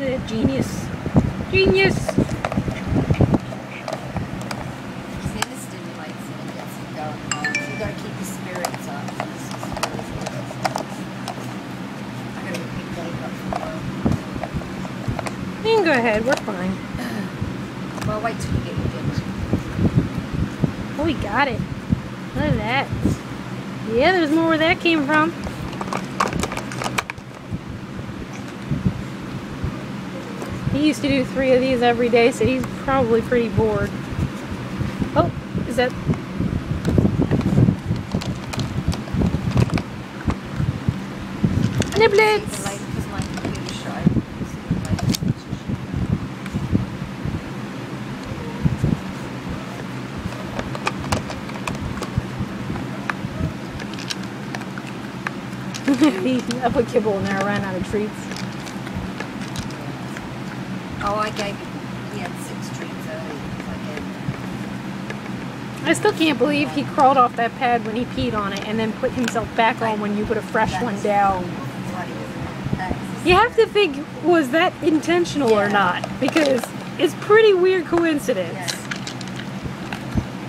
Uh, genius. Genius! See, this stimulates him and gets him going. on. So you gotta keep his spirits up. This is really good. I gotta go pick Dave up from work. You can go ahead, we're fine. Well, wait till you get your dinner. Oh, we got it. Look at that. Yeah, there's more where that came from. He used to do three of these every day, so he's probably pretty bored. Oh, is that... Niblets! I put kibble in there, I ran out of treats. Oh, I gave him, he had six early. I I still can't believe he crawled off that pad when he peed on it and then put himself back on when you put a fresh one down. bloody, isn't it? That is You have to think, was that intentional or not? Because it's pretty weird coincidence.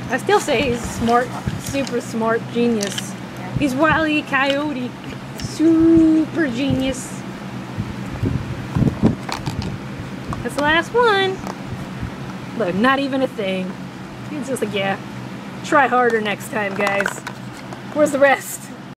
I still say he's smart, super smart genius. He's Wile E. Coyote, super genius. That's the last one. Look, not even a thing. He's just like, yeah, try harder next time, guys. Where's the rest?